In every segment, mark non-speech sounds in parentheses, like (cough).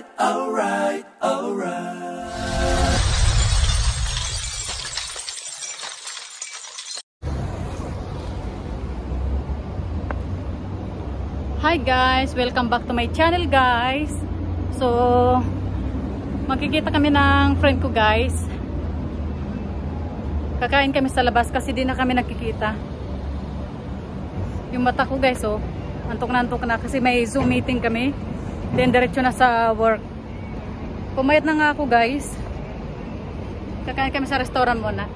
alright, alright, alright. Hi guys! Welcome back to my channel guys! So, magkikita kami ng friend ko guys. Kakain kami sa labas kasi di na kami nagkikita. Yung mata ko guys oh, antok na antok na kasi may Zoom meeting kami. Then diretso na sa work. Pumayat na nga ako guys. Kakain kami sa restaurant muna.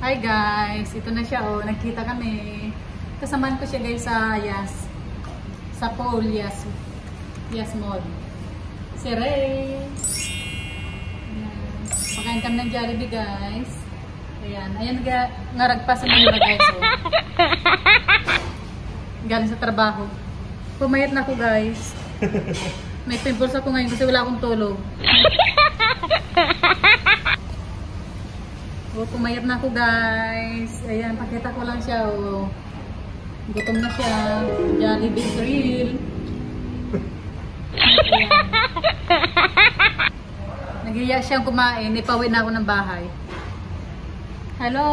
Hi guys, ito na siya oh, nagkita kami. Kasamaan ko siya guys sa Yas. Sa Paul Yas. Yas Mall. Si Ray. Pakain kami ng Jollibee guys. Ayan, ayan ga, naragpa sa mga guys oh. Galing sa trabaho. Pumayat na ako guys. May pimples ako ngayon kasi wala akong tulog. Oh, pumayat na ako guys. Ayan, pakita ko lang siya. Oh. Gutom na siya. Jollibee. Ayan. Nagiya siyang kumain. Ipawi na ako ng bahay. Hello!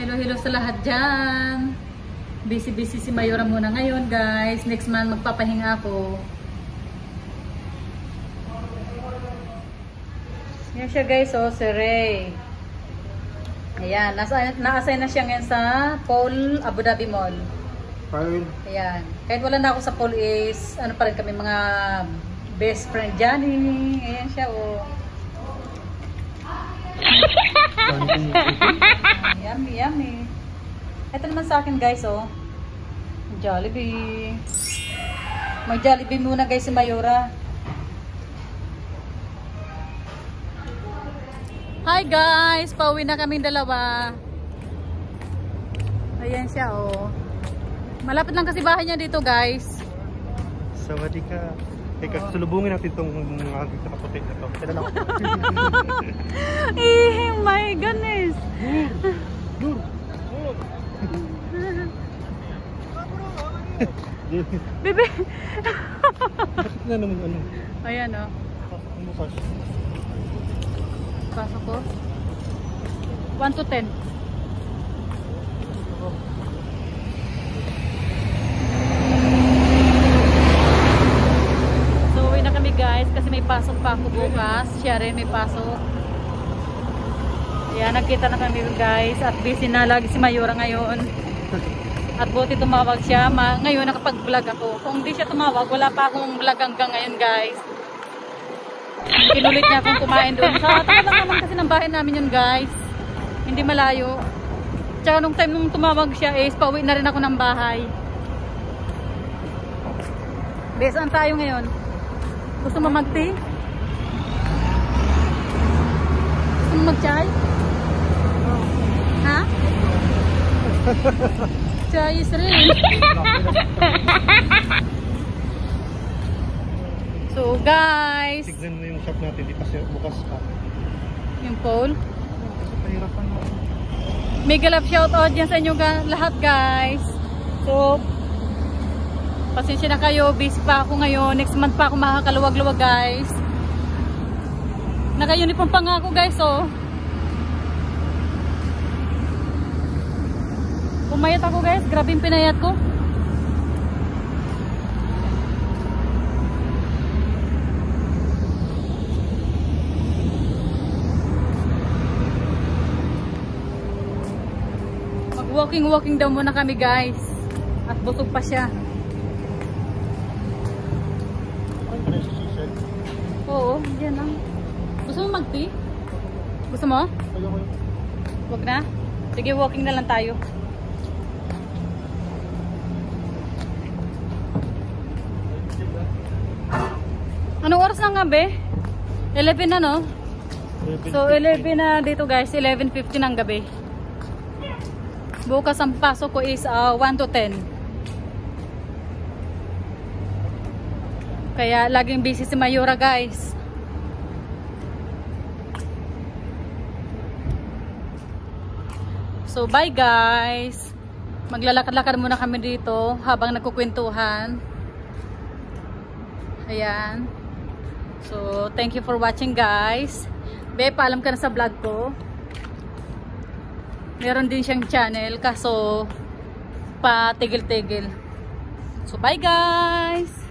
Hello, hello sa lahat dyan. Busy-busy si Mayora muna ngayon guys. Next month magpapahinga ako. Yan siya guys, oh, si Ray. Ayan, nasa, na-assign na siya ngayon sa Paul Abu Dhabi Mall. Fine. Ayan. Kahit wala na ako sa Paul is, ano pa rin kami mga best friend Johnny. Ayan siya, oh. (laughs) yummy, yummy. Ito naman sa akin guys, oh. Jollibee. May Jollibee muna guys si Mayora. Hi guys! Pauwi na kaming dalawa. Ayan siya oh. Malapit lang kasi bahay niya dito guys. Sawadee ka. Teka, sulubungin natin itong mga nakaputi na to. Kailan ako? (laughs) Eh, my goodness! (laughs) Bebe! Bakit na naman ano? Ayan oh. Bukas. Pasok ko. 1 to 10. So, uwi na kami guys kasi may pasok pa ako bukas. Siya may pasok. Ayan, nagkita na kami guys at busy na lagi si Mayura ngayon. At buti tumawag siya. Ma ngayon nakapag-vlog ako. Kung hindi siya tumawag, wala pa akong vlog hanggang ngayon guys. Kinulit niya akong kumain doon. Sa tagal lang naman kasi ng bahay namin yun guys. Hindi malayo. Tsaka nung time nung tumawag siya is pauwi na rin ako ng bahay. Be, saan tayo ngayon? Gusto mo mag-tea? Gusto mo mag-chai? Ha? (laughs) Chai is rin. (laughs) So guys, Tignan mo yung shop natin, di pa siya bukas pa. yung pole. Kasi pahirapan na. Mega love shout out dyan sa inyo lahat guys. So, pasensya na kayo. Busy pa ako ngayon. Next month pa ako makakaluwag-luwag guys. Naka-uniform pa nga ako guys oh. Pumayat ako guys. Grabe yung pinayat ko. Mag-walking-walking daw muna kami guys. At busog pa siya. Oo, dyan lang. Gusto mo mag-tea? Gusto mo? Ayoko yun. Wag na? Sige, walking na lang tayo. Anong oras na nga be? 11 na no? So 11 na dito guys, 11.50 ng gabi. Bukas ang pasok ko is ah, uh, 1 to 10. Kaya laging busy si Mayura guys. So bye guys. Maglalakad-lakad muna kami dito habang nagkukwentuhan. Ayan. So thank you for watching guys. Be, paalam ka na sa vlog ko. Meron din siyang channel kaso pa tigil-tigil. So bye guys.